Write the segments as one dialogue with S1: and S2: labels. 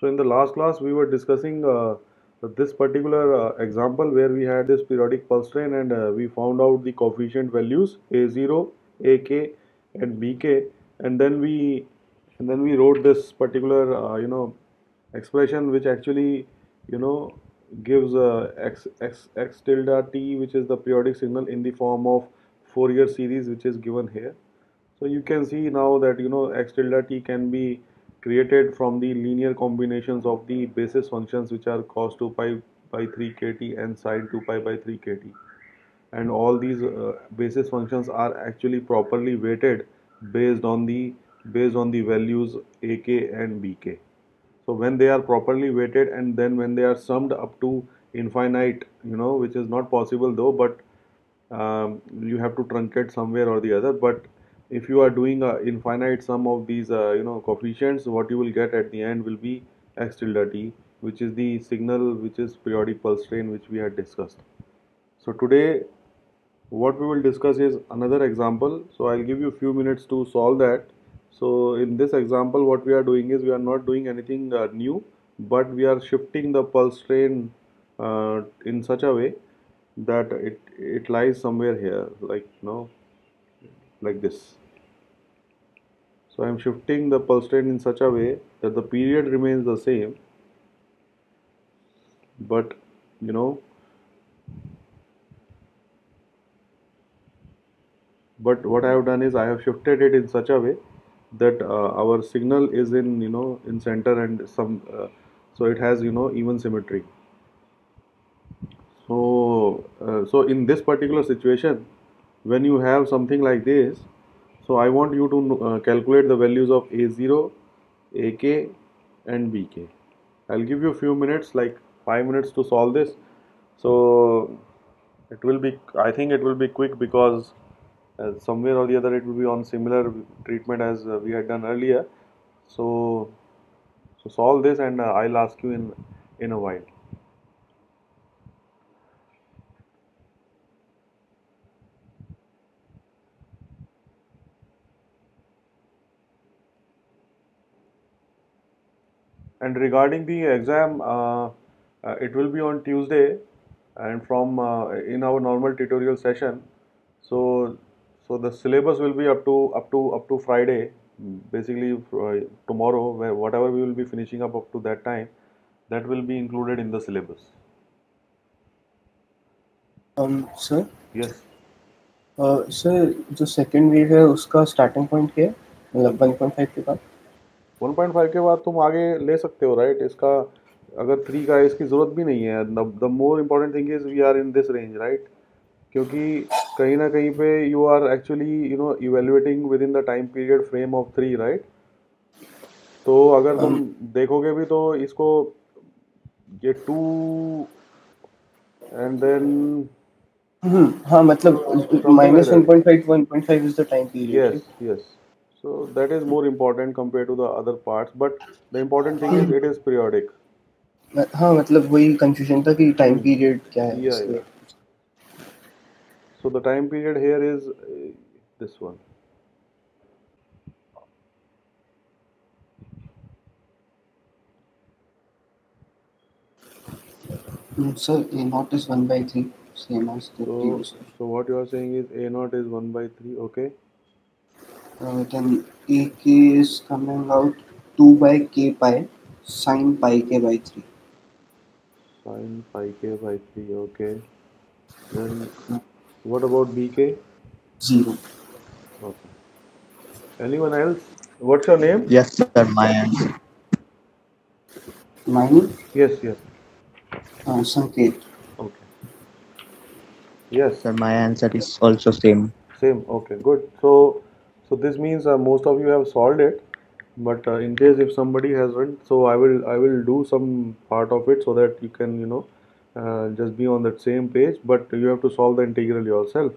S1: So in the last class we were discussing uh, this particular uh, example where we had this periodic pulse train and uh, we found out the coefficient values A0, AK and BK and then we and then we wrote this particular uh, you know expression which actually you know gives uh, x, x, x tilde t which is the periodic signal in the form of Fourier series which is given here. So you can see now that you know x tilde t can be created from the linear combinations of the basis functions which are cos 2 pi by 3 kt and sin 2 pi by 3 kt. And all these uh, basis functions are actually properly weighted based on the based on the values ak and bk so when they are properly weighted and then when they are summed up to infinite you know which is not possible though but um, you have to truncate somewhere or the other but if you are doing a infinite sum of these uh, you know coefficients what you will get at the end will be x tilde t which is the signal which is periodic pulse train which we had discussed. So today what we will discuss is another example. So i'll give you a few minutes to solve that. So in this example what we are doing is we are not doing anything uh, new but we are shifting the pulse train uh, in such a way that it it lies somewhere here like you know like this. So I am shifting the pulse train in such a way that the period remains the same but you know but what I have done is I have shifted it in such a way that uh, our signal is in you know in center and some uh, so it has you know even symmetry so uh, so in this particular situation when you have something like this so I want you to uh, calculate the values of A0 AK and BK I'll give you a few minutes like 5 minutes to solve this. So it will be I think it will be quick because uh, somewhere or the other it will be on similar treatment as uh, we had done earlier. So so solve this and uh, I'll ask you in in a while and regarding the exam uh, uh, it will be on Tuesday and from uh, in our normal tutorial session so so the syllabus will be up to up to up to Friday basically uh, tomorrow where whatever we will be finishing up up to that time that will be included in the syllabus
S2: um sir
S1: yes
S2: uh, sir जो second wave है उसका starting point क्या है मतलब 1.5 के बाद
S1: 1.5 के बाद तुम आगे ले सकते हो राइट इसका अगर थ्री का इसकी ज़रूरत भी नहीं है the more important thing is we are in this range right क्योंकि कहीं ना कहीं पे you are actually you know evaluating within the time period frame of three right तो अगर तुम देखोगे भी तो इसको ये टू एंड देन
S2: हाँ मतलब minus 1.5 1.5 is the time period
S1: yes yes. so that is more important compared to the other parts but the important thing is it is periodic
S2: हाँ मतलब वही कंफ्यूजन था कि टाइम पीरियड क्या है
S1: Yeah,
S2: इसलिए
S1: so the time period here is uh, this one
S2: sir A not is 1 by 3 same as the
S1: so
S2: previous one.
S1: so what you are saying is a naught is 1 by 3 okay
S2: Uh, then AK is coming out 2 by k pi sine pi k by 3.
S1: sine pi k by 3 okay then what about bk
S2: 0.
S1: okay anyone else what's your name
S3: Yes, sir. My answer.
S2: Mine
S1: yes yes
S2: uh, Sanket.
S1: okay yes
S3: Sir, my answer is also same.
S1: Same. Okay, good. So, so this means uh, most of you have solved it. But uh, in case if somebody hasn't, so I will I will do some part of it so that you can you know uh, just be on that same page. But you have to solve the integral yourself.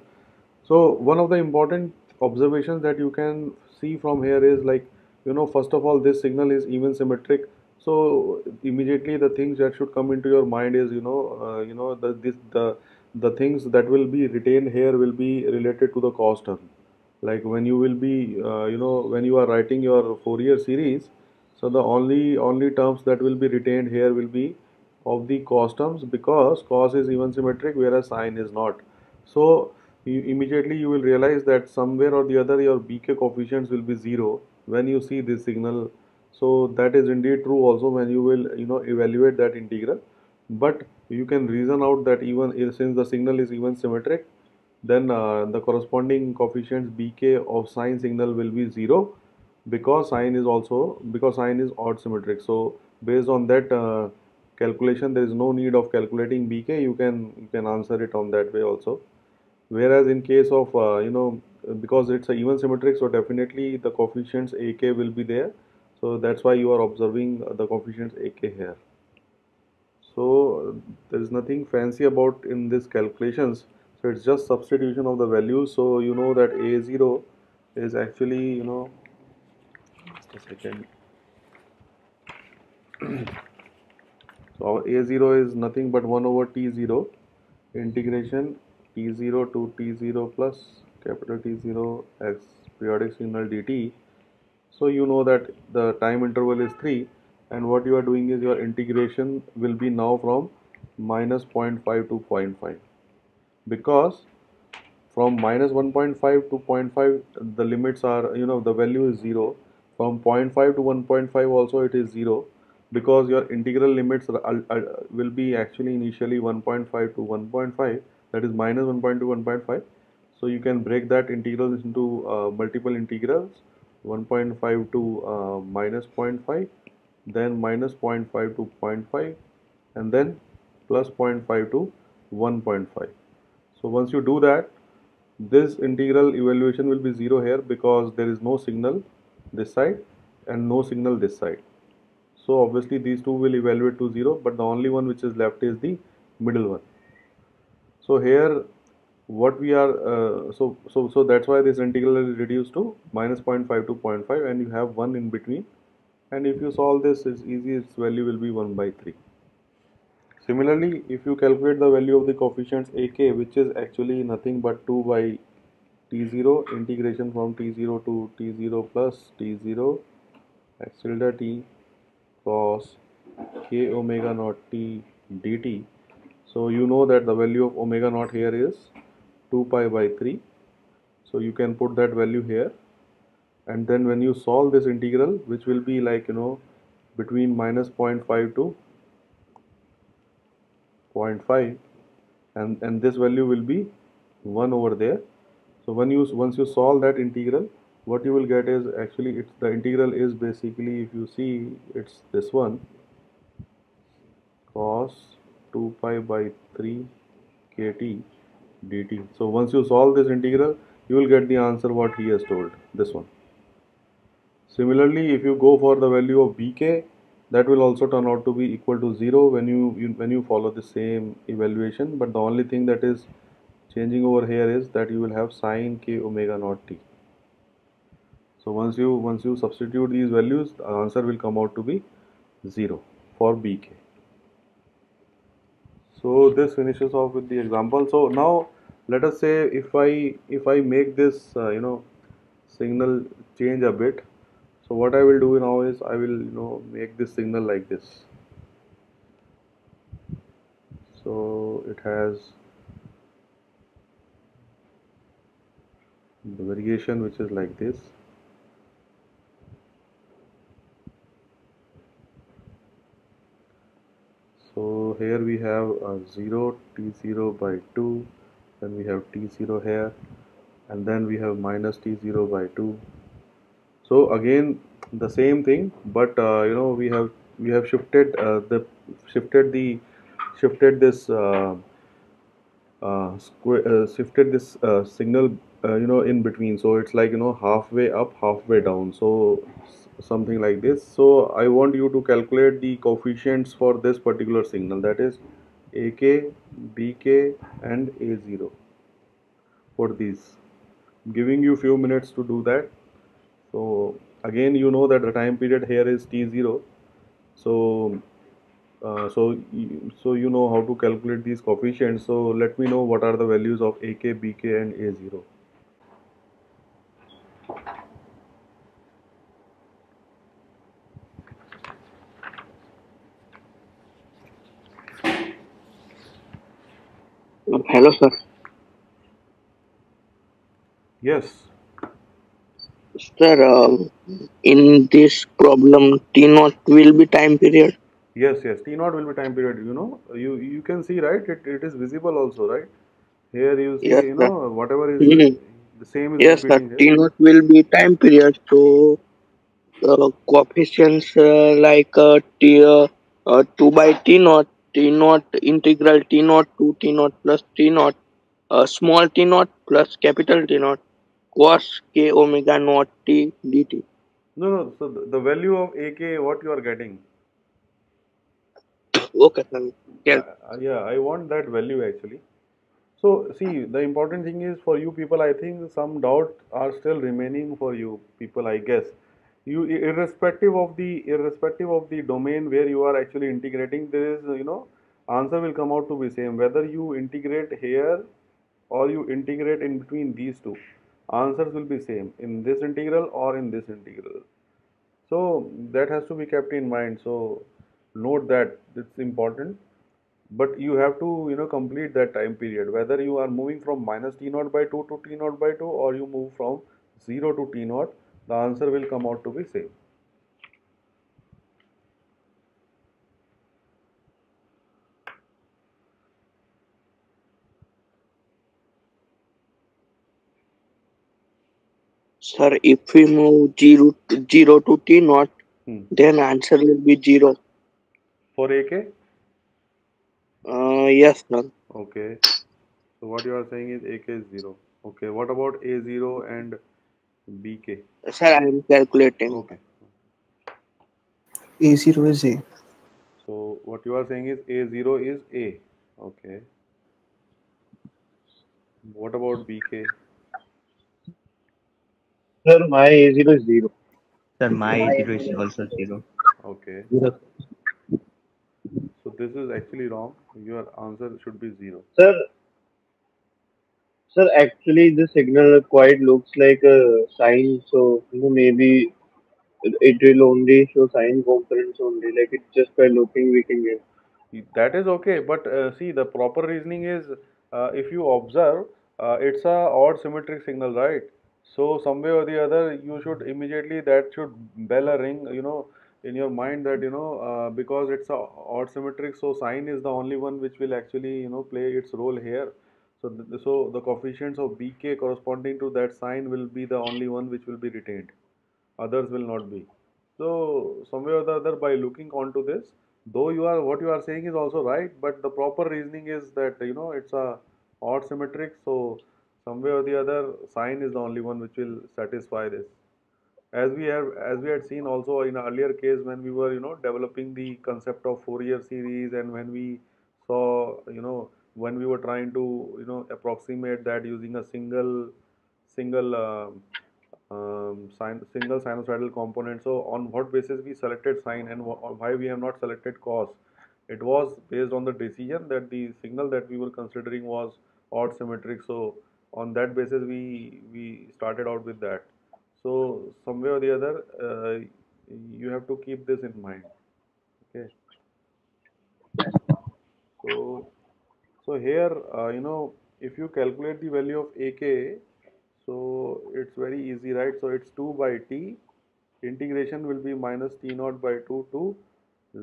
S1: So one of the important observations that you can see from here is like you know first of all this signal is even symmetric. So immediately the things that should come into your mind is you know uh, you know the this the the things that will be retained here will be related to the cos term like when you will be uh, you know when you are writing your Fourier series so the only only terms that will be retained here will be of the cos terms because cos is even symmetric whereas sine is not. So you, immediately you will realize that somewhere or the other your bk coefficients will be zero when you see this signal. So that is indeed true also when you will you know evaluate that integral. But you can reason out that even since the signal is even symmetric then uh, the corresponding coefficients bk of sine signal will be 0 because sine is also because sine is odd symmetric. So based on that uh, calculation there is no need of calculating bk you can you can answer it on that way also. Whereas in case of uh, you know because it's a even symmetric so definitely the coefficients ak will be there. So that's why you are observing the coefficients ak here. So there is nothing fancy about in this calculations so it's just substitution of the values so you know that a0 is actually you know just a second. So a0 is nothing but 1 over t0 integration t0 to t0 plus capital T0 x periodic signal dt so you know that the time interval is 3 and what you are doing is your integration will be now from minus 0.5 to 0.5 because from minus 1.5 to 0.5 the limits are you know the value is 0 from 0.5 to 1.5 also it is 0 because your integral limits will be actually initially 1.5 to 1.5 that is minus 1.2 1.5 so you can break that integral into uh, multiple integrals 1.5 to uh, minus 0.5 then minus 0.5 to 0.5 and then plus 0.5 to 1.5 so once you do that, this integral evaluation will be 0 here because there is no signal this side and no signal this side. So obviously these two will evaluate to 0 but the only one which is left is the middle one. So here what we are uh, so so so that's why this integral is reduced to minus 0.5 to 0.5 and you have 1 in between and if you solve this it's easy its value will be 1 by 3. Similarly, if you calculate the value of the coefficients ak which is actually nothing but 2 by t0 integration from t0 to t0 plus t0 x tilde t cos k omega naught t dt. So you know that the value of omega naught here is 2 pi by 3. So you can put that value here and then when you solve this integral which will be like you know between minus 0.5 to 0.5 and and this value will be 1 over there. So when you once you solve that integral what you will get is actually it's the integral is basically if you see it's this one cos 2 pi by 3 kt dt. So once you solve this integral you will get the answer what he has told this one. Similarly if you go for the value of bk that will also turn out to be equal to 0 when you, you, when you follow the same evaluation. But the only thing that is changing over here is that you will have sine k omega naught t. So once you once you substitute these values the answer will come out to be 0 for bk so this finishes off with the example. So now let us say if i if i make this uh, you know signal change a bit so what I will do now is I will you know make this signal like this. So it has the variation which is like this. So here we have a 0 t0 by 2 then we have t0 here and then we have minus t0 by 2 so again the same thing but uh, you know we have we have shifted uh, the shifted the shifted this uh, uh uh, shifted this uh, signal you know in between. So it's like you know halfway up halfway down. So something like this. So I want you to calculate the coefficients for this particular signal. That is AK, BK and A0 for these. Giving you few minutes to do that so again you know that the time period here is t0 so uh, so so you know how to calculate these coefficients. So let me know what are the values of ak bk and a0
S4: hello sir.
S1: Yes.
S4: Sir, um, in this problem, T naught will be time period.
S1: Yes, yes. T naught will be time period. You know, you you can see right. It, it is visible also, right? Here you see,
S4: Yes,
S1: you
S4: sir.
S1: know, whatever is
S4: Mhm.
S1: the same is
S4: Yes, sir. T naught will be time period. So, uh, coefficients uh, like uh, T uh, uh, 2 by T naught, T naught integral T naught to T naught plus T naught, uh, small T naught plus capital T naught, cos k omega naught T dt.
S1: No, no. So the, value of AK, what you are getting?
S4: Okay, sir. Yes.
S1: Uh, yeah, I want that value actually. So see, the important thing is for you people. I think some doubt are still remaining for you people. I guess you, irrespective of the irrespective of the domain where you are actually integrating, there is you know answer will come out to be same. Whether you integrate here or you integrate in between these two, answers will be same in this integral or in this integral. So that has to be kept in mind. So note that it's important but you have to you know complete that time period whether you are moving from minus t naught by 2 to t naught by 2 or you move from 0 to t naught the answer will come out to be same
S4: Sir, if we move 0 to, 0 to T naught,
S1: hmm.
S4: then answer will be 0.
S1: for ak
S4: Uh, yes, sir.
S1: okay so what you are saying is ak is 0 okay what about a0 and bk
S4: Sir, I am calculating.
S1: okay
S2: A0 is A.
S1: so what you are saying is a0 is a okay what about bk
S5: Sir, my A0 is 0.
S3: Sir, my A0 is also 0.
S1: okay
S5: Zero.
S1: so this is actually wrong your answer should be 0
S5: Sir, sir, actually the signal quite looks like a sine, so you know maybe it will only show sine components only. Like it's just by looking we can get.
S1: That is okay, but uh, see, the proper reasoning is uh, if you observe, uh, it's a odd symmetric signal, right? So some way or the other, you should immediately that should bell a ring, you know, in your mind that you know uh, because it's a odd symmetric, so sine is the only one which will actually you know play its role here. So so the coefficients of bk corresponding to that sine will be the only one which will be retained others will not be. So somewhere or the other, by looking onto this, though you are what you are saying is also right, but the proper reasoning is that you know it's a odd symmetric. So some way or the other, sine is the only one which will satisfy this. As we have as we had seen also in earlier case when we were you know developing the concept of Fourier series and when we saw you know when we were trying to you know approximate that using a single single um, um, sin, single sinusoidal component. So on what basis we selected sine and why we have not selected cos? It was based on the decision that the signal that we were considering was odd symmetric. So on that basis we we started out with that. So somewhere or the other, uh, you have to keep this in mind. Okay. So so here, uh, you know, if you calculate the value of AK, so it's very easy, right? So it's 2 by t. Integration will be minus t naught by 2 to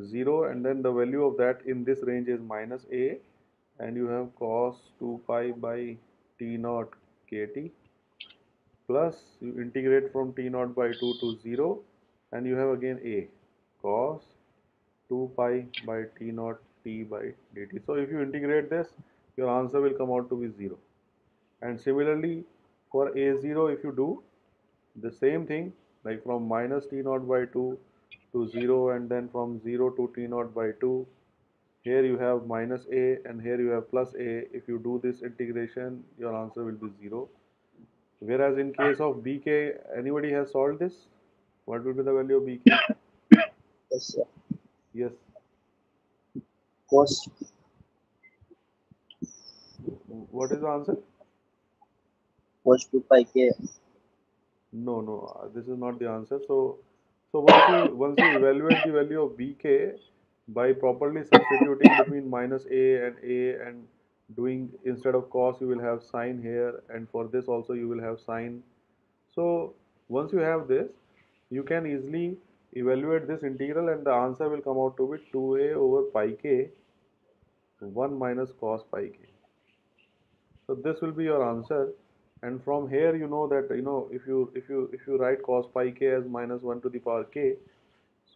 S1: 0 and then the value of that in this range is minus a and you have cos 2 pi by t naught kt plus you integrate from t naught by 2 to 0 and you have again a cos 2 pi by t naught t by dt. So if you integrate this, your answer will come out to be 0. And similarly, for a0, if you do the same thing, like from minus t naught by 2 to 0 and then from 0 to t naught by 2, here you have minus a and here you have plus a. If you do this integration, your answer will be 0. Whereas in case of bk, anybody has solved this? What will be the value of bk?
S2: Yes, sir.
S1: Yes.
S2: Cos
S1: What is the answer?
S2: cos 2 pi k.
S1: No, no, uh, this is not the answer. So, so once you once you evaluate the value of bk by properly substituting between minus a and a and doing instead of cos you will have sine here and for this also you will have sine. So once you have this you can easily evaluate this integral and the answer will come out to be 2a over pi k 1 minus cos pi k. So this will be your answer. And from here you know that you know if you if you if you write cos pi k as minus 1 to the power k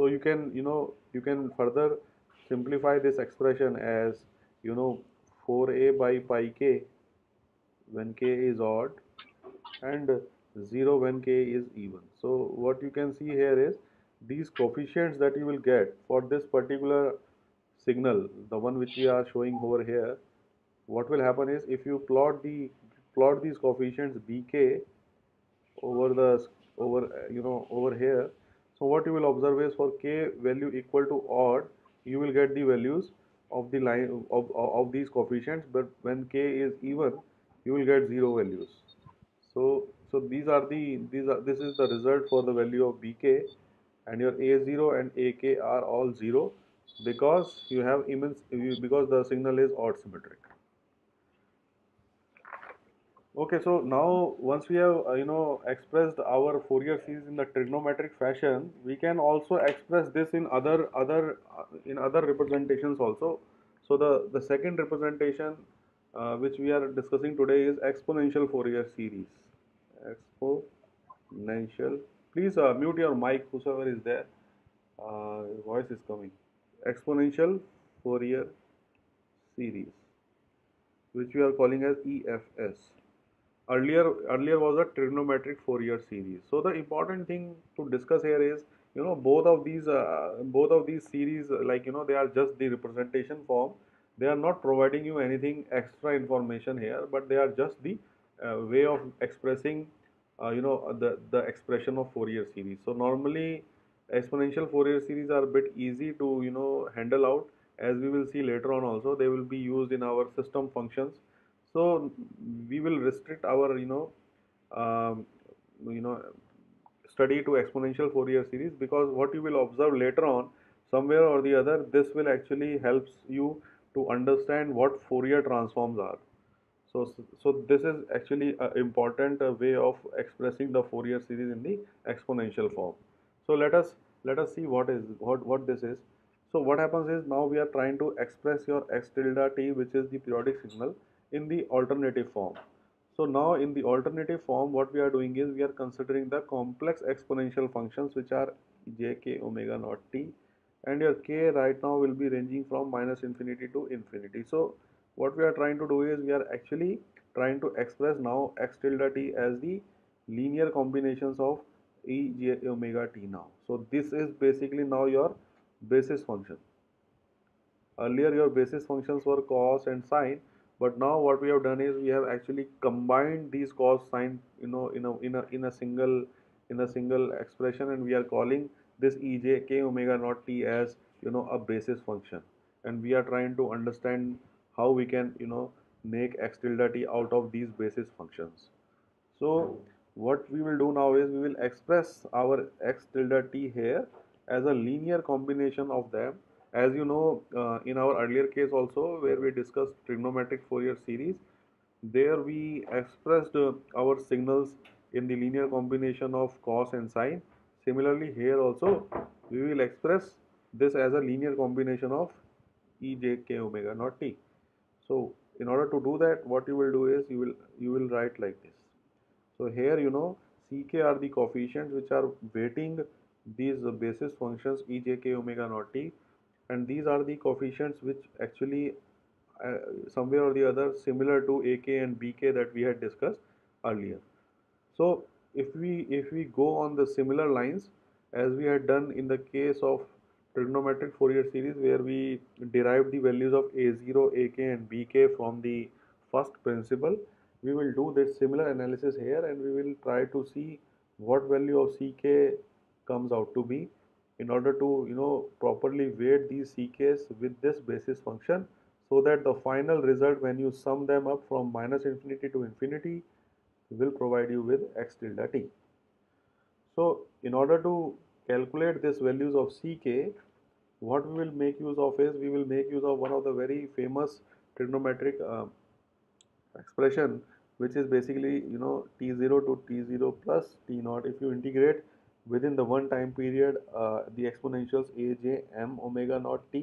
S1: so you can you know you can further simplify this expression as you know 4a by pi k when k is odd and 0 when k is even. So what you can see here is these coefficients that you will get for this particular signal the one which we are showing over here what will happen is if you plot the plot these coefficients bk over the over you know over here so what you will observe is for k value equal to odd you will get the values of the line of, of, these coefficients but when k is even you will get zero values. So so these are the these are this is the result for the value of bk and your a0 and ak are all zero because you have immense because the signal is odd symmetric Okay, so now once we have uh, you know expressed our Fourier series in the trigonometric fashion, we can also express this in other other uh, in other representations also. So the the second representation uh, which we are discussing today is exponential Fourier series. Exponential. Please uh, mute your mic, whosoever is there. Uh, voice is coming. Exponential Fourier series, which we are calling as EFS earlier earlier was a trigonometric Fourier series. So the important thing to discuss here is you know both of these uh, both of these series like you know they are just the representation form. They are not providing you anything extra information here but they are just the uh, way of expressing uh, you know the the expression of Fourier series. So normally exponential Fourier series are a bit easy to you know handle out. As we will see later on also they will be used in our system functions so we will restrict our you know um, you know study to exponential Fourier series because what you will observe later on somewhere or the other this will actually helps you to understand what Fourier transforms are. So so this is actually an important uh, way of expressing the Fourier series in the exponential form. So let us let us see what is what what this is. So what happens is now we are trying to express your x tilde t which is the periodic signal in the alternative form. So now in the alternative form what we are doing is we are considering the complex exponential functions which are j k omega naught t and your k right now will be ranging from minus infinity to infinity. So what we are trying to do is we are actually trying to express now x tilde t as the linear combinations of e j omega t now. So this is basically now your basis function. Earlier your basis functions were cos and sine but now what we have done is we have actually combined these cos sine you know in a in a in a single in a single expression and we are calling this ej k omega naught t as you know a basis function. And we are trying to understand how we can you know make x tilde t out of these basis functions. So what we will do now is we will express our x tilde t here as a linear combination of them as you know uh, in our earlier case also where we discussed trigonometric Fourier series there we expressed uh, our signals in the linear combination of cos and sine. Similarly here also we will express this as a linear combination of e j k omega naught t. So in order to do that what you will do is you will you will write like this. So here you know ck are the coefficients which are weighting these basis functions e j k omega naught t and these are the coefficients which actually uh, somewhere or the other similar to ak and bk that we had discussed earlier. So if we if we go on the similar lines as we had done in the case of trigonometric Fourier series where we derived the values of a0 ak and bk from the first principle we will do this similar analysis here and we will try to see what value of ck comes out to be in order to you know properly weight these ck's with this basis function so that the final result when you sum them up from minus infinity to infinity will provide you with x tilde t. So in order to calculate these values of ck what we will make use of is we will make use of one of the very famous trigonometric uh, expression which is basically you know t0 to t0 plus t0 if you integrate within the one time period uh, the exponentials a j m omega naught t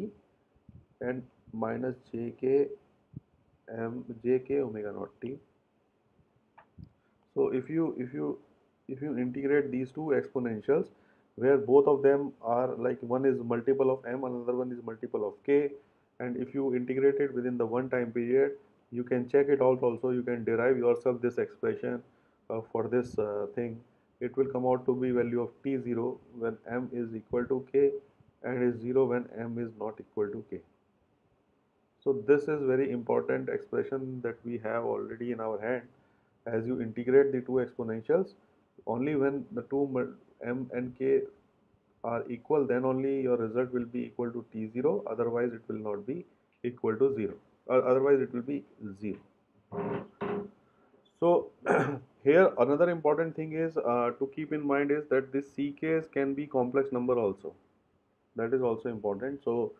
S1: and minus j k m j k omega naught t. So if you if you if you integrate these two exponentials where both of them are like one is multiple of m another one is multiple of k and if you integrate it within the one time period you can check it out also. You can derive yourself this expression uh, for this uh, thing it will come out to be value of t0 when m is equal to k and is 0 when m is not equal to k. So this is very important expression that we have already in our hand. As you integrate the two exponentials only when the two m and k are equal then only your result will be equal to t0 otherwise it will not be equal to 0 uh, otherwise it will be 0 so here another important thing is uh, to keep in mind is that this ck's can be complex number also. That is also important. So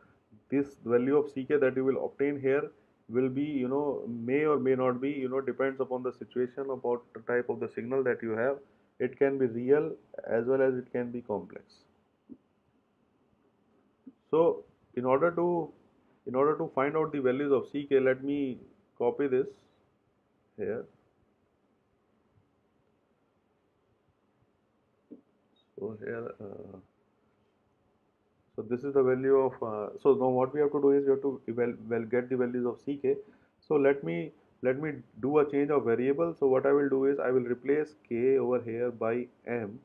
S1: this value of ck that you will obtain here will be you know may or may not be you know depends upon the situation about the type of the signal that you have. It can be real as well as it can be complex. So in order to in order to find out the values of ck let me copy this here so here uh, so this is the value of uh, so now what we have to do is we have to well, well get the values of ck so let me let me do a change of variable. So what I will do is I will replace k over here by m.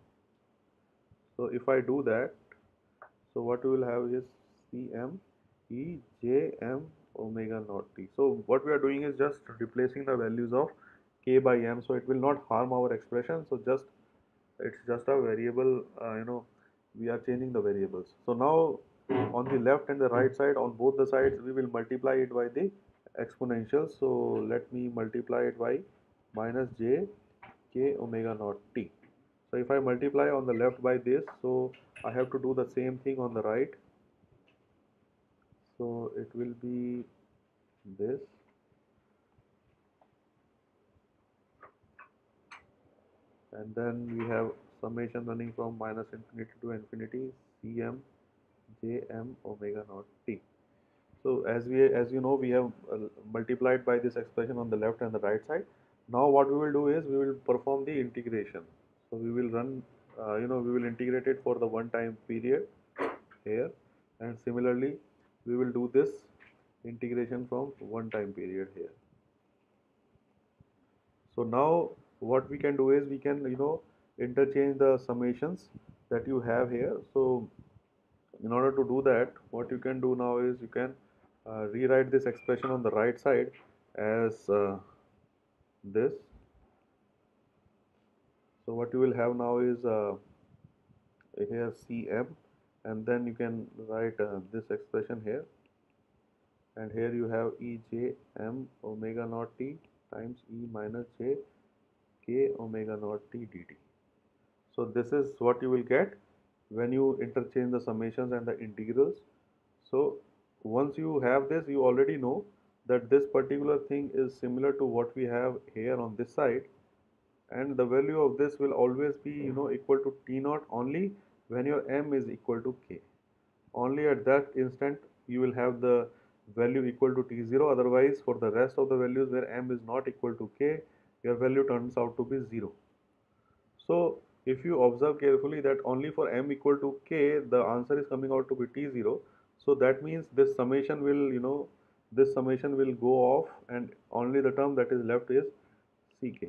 S1: So if I do that so what we will have is cm e j m omega naught t. So what we are doing is just replacing the values of k by m. So it will not harm our expression. So just it's just a variable uh, you know we are changing the variables. So now on the left and the right side on both the sides we will multiply it by the exponential. So let me multiply it by minus j k omega naught t. So if I multiply on the left by this so I have to do the same thing on the right. So it will be this and then we have summation running from minus infinity to infinity cm jm omega naught t. So as we as you know we have uh, multiplied by this expression on the left and the right side. Now what we will do is we will perform the integration. So we will run uh, you know we will integrate it for the one time period here. And similarly we will do this integration from one time period here. So now what we can do is we can you know interchange the summations that you have here. So in order to do that what you can do now is you can uh, rewrite this expression on the right side as uh, this. So what you will have now is uh, here cm and then you can write uh, this expression here. And here you have e j m omega naught t times e minus j k omega naught t dt. So this is what you will get when you interchange the summations and the integrals. So once you have this you already know that this particular thing is similar to what we have here on this side. And the value of this will always be you know equal to t naught only when your m is equal to k. Only at that instant you will have the value equal to t0 otherwise for the rest of the values where m is not equal to k your value turns out to be 0 so if you observe carefully that only for m equal to k the answer is coming out to be t0 so that means this summation will you know this summation will go off and only the term that is left is ck.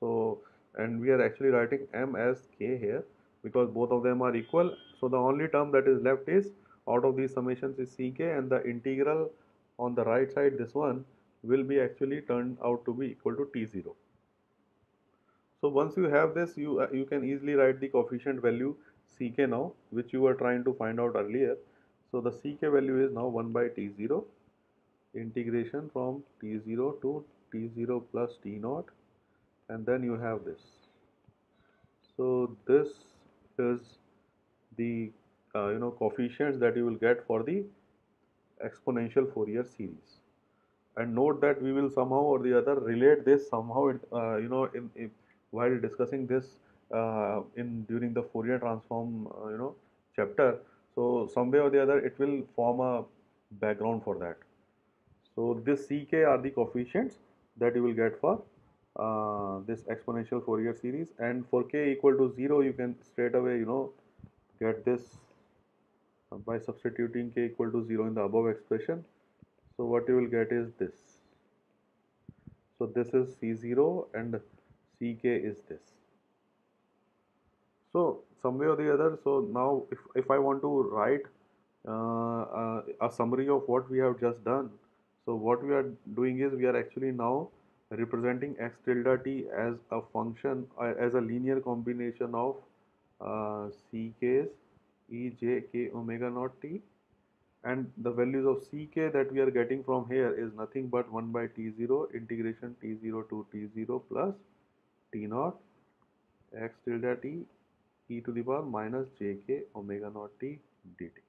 S1: So and we are actually writing m as k here because both of them are equal. So the only term that is left is out of these summations is ck and the integral on the right side this one will be actually turned out to be equal to t0 so once you have this you uh, you can easily write the coefficient value ck now which you were trying to find out earlier. So the ck value is now 1 by t0 integration from t0 to t0 plus t naught and then you have this. So this is the uh, you know coefficients that you will get for the exponential Fourier series and note that we will somehow or the other relate this somehow uh, you know in, in, while discussing this uh, in during the Fourier transform uh, you know chapter. So some way or the other it will form a background for that. So this ck are the coefficients that you will get for uh, this exponential Fourier series. And for k equal to 0 you can straight away you know get this uh, by substituting k equal to 0 in the above expression so what you will get is this. So this is c0 and ck is this. So some way or the other so now if, if I want to write uh, uh, a summary of what we have just done so what we are doing is we are actually now representing x tilde t as a function uh, as a linear combination of uh, ck's e j k omega naught t and the values of ck that we are getting from here is nothing but 1 by t0 integration t0 to t0 plus t naught x tilde t e to the power minus jk omega naught t dt.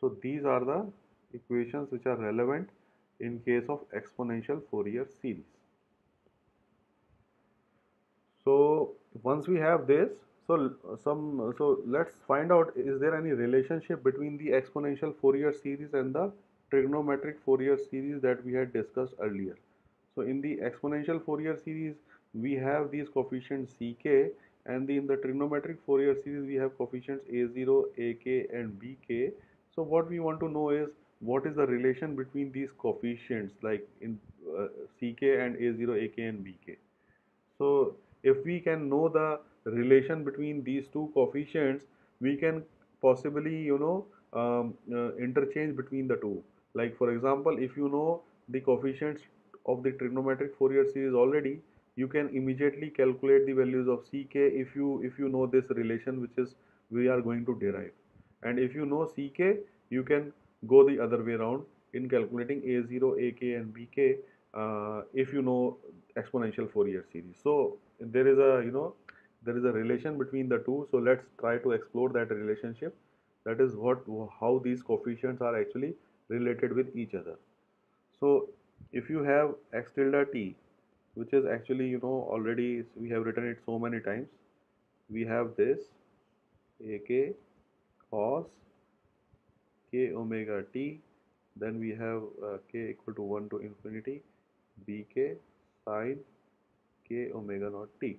S1: So these are the equations which are relevant in case of exponential Fourier series. So once we have this, so some so let's find out is there any relationship between the exponential Fourier series and the trigonometric Fourier series that we had discussed earlier. So in the exponential Fourier series, we have these coefficients ck and the, in the trigonometric Fourier series we have coefficients a0, ak and bk. So what we want to know is what is the relation between these coefficients like in uh, ck and a0, ak and bk. So if we can know the relation between these two coefficients, we can possibly you know um, uh, interchange between the two. Like for example, if you know the coefficients of the trigonometric Fourier series already, you can immediately calculate the values of ck if you if you know this relation which is we are going to derive and if you know ck you can go the other way around in calculating a0 ak and bk uh, if you know exponential Fourier series so there is a you know there is a relation between the two so let's try to explore that relationship. That is what how these coefficients are actually related with each other. So if you have x tilde t which is actually you know already we have written it so many times we have this ak cos k omega t then we have uh, k equal to 1 to infinity bk sine k omega naught t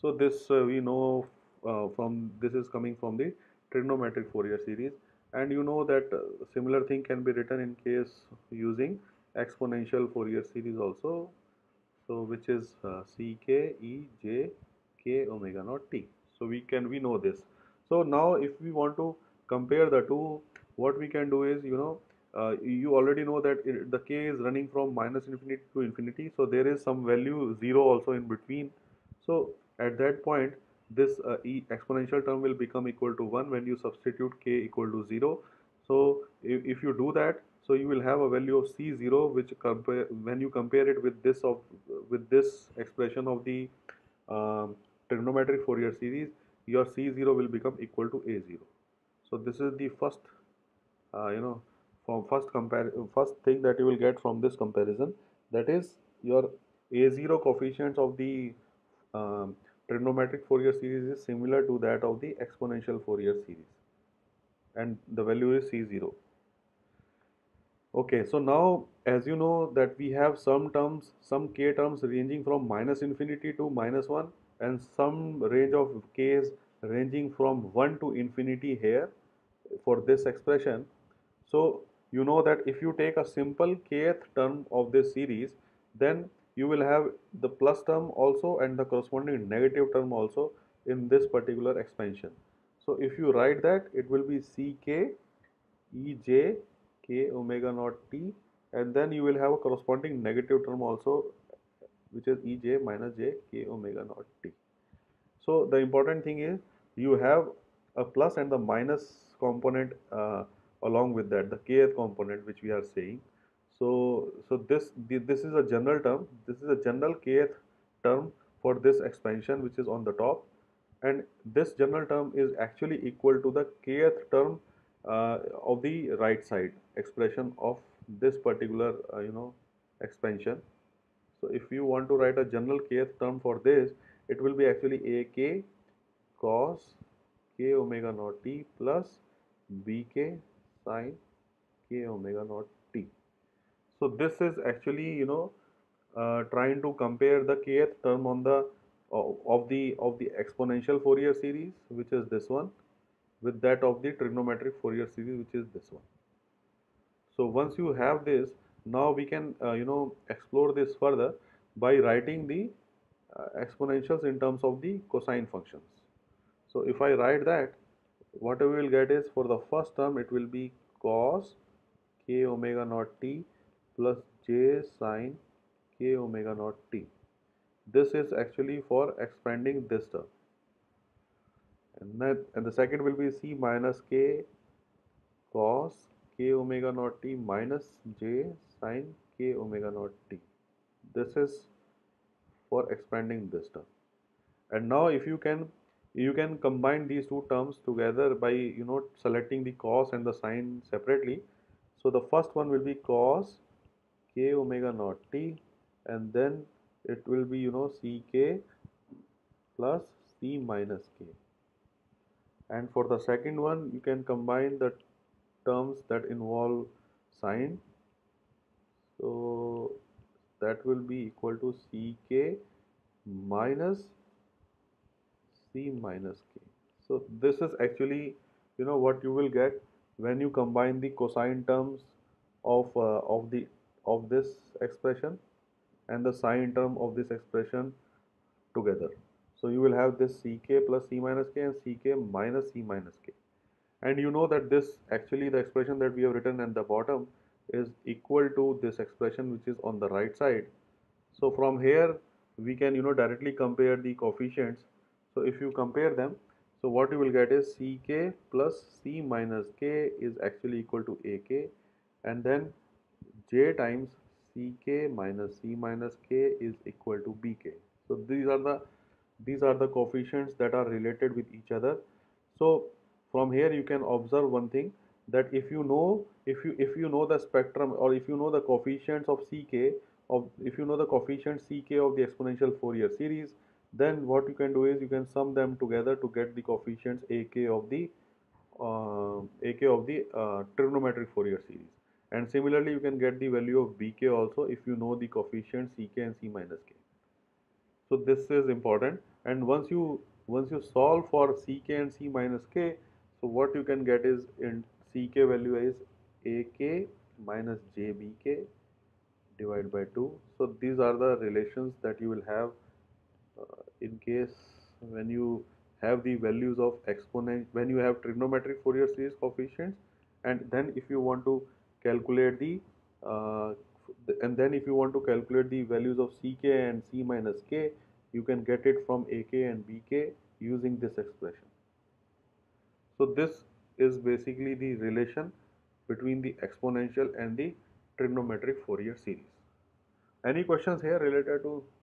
S1: so this uh, we know uh, from this is coming from the trigonometric Fourier series. And you know that uh, similar thing can be written in case using exponential Fourier series also. So which is uh, ck e j k omega naught t. So we can we know this. So now if we want to compare the two what we can do is you know uh, you already know that it, the k is running from minus infinity to infinity. So there is some value 0 also in between. So at that point this uh, e exponential term will become equal to 1 when you substitute k equal to 0 so if, if you do that so you will have a value of c0 which compare when you compare it with this of with this expression of the um, trigonometric Fourier series your c0 will become equal to a0 so this is the first uh, you know from first compare first thing that you will get from this comparison. That is your a0 coefficients of the um, trigonometric Fourier series is similar to that of the exponential Fourier series and the value is c0 Okay, so now as you know that we have some terms, some k terms ranging from minus infinity to minus 1 and some range of k's ranging from 1 to infinity here for this expression. So you know that if you take a simple kth term of this series then you will have the plus term also and the corresponding negative term also in this particular expansion. So if you write that it will be ck ej k omega naught t and then you will have a corresponding negative term also which is ej minus j k omega naught t. So the important thing is you have a plus and the minus component uh, along with that the kth component which we are saying. So so this this is a general term this is a general kth term for this expansion which is on the top and this general term is actually equal to the kth term uh, of the right side expression of this particular uh, you know expansion. So if you want to write a general kth term for this, it will be actually ak cos k omega naught t plus bk sine k omega naught t. So this is actually you know uh, trying to compare the kth term on the uh, of the of the exponential Fourier series which is this one with that of the trigonometric Fourier series which is this one. So once you have this now we can uh, you know explore this further by writing the uh, exponentials in terms of the cosine functions. So if I write that what we will get is for the first term it will be cos k omega naught t plus j sine k omega naught t. This is actually for expanding this term. And, that, and the second will be c minus k cos k omega naught t minus j sine k omega naught t. This is for expanding this term. And now if you can you can combine these two terms together by you know selecting the cos and the sine separately. So the first one will be cos k omega naught t and then it will be you know ck plus c minus k. And for the second one you can combine the terms that involve sine. So that will be equal to ck minus c minus k. So this is actually you know what you will get when you combine the cosine terms of uh, of the of this expression and the sine term of this expression together. So you will have this ck plus c minus k and ck minus c minus k. And you know that this actually the expression that we have written at the bottom is equal to this expression which is on the right side. So from here we can you know directly compare the coefficients. So if you compare them, so what you will get is ck plus c minus k is actually equal to ak and then j times ck minus c minus k is equal to bk so these are the these are the coefficients that are related with each other. So from here you can observe one thing that if you know if you if you know the spectrum or if you know the coefficients of ck of if you know the coefficient ck of the exponential Fourier series then what you can do is you can sum them together to get the coefficients ak of the uh, ak of the uh, trigonometric Fourier series and similarly you can get the value of bk also if you know the coefficients ck and c minus k. So this is important. And once you once you solve for ck and c minus k so what you can get is in ck value is ak minus jbk divided by 2 so these are the relations that you will have uh, in case when you have the values of exponent when you have trigonometric Fourier series coefficients. And then if you want to calculate the uh, and then if you want to calculate the values of ck and c minus k you can get it from ak and bk using this expression. So this is basically the relation between the exponential and the trigonometric Fourier series. Any questions here related to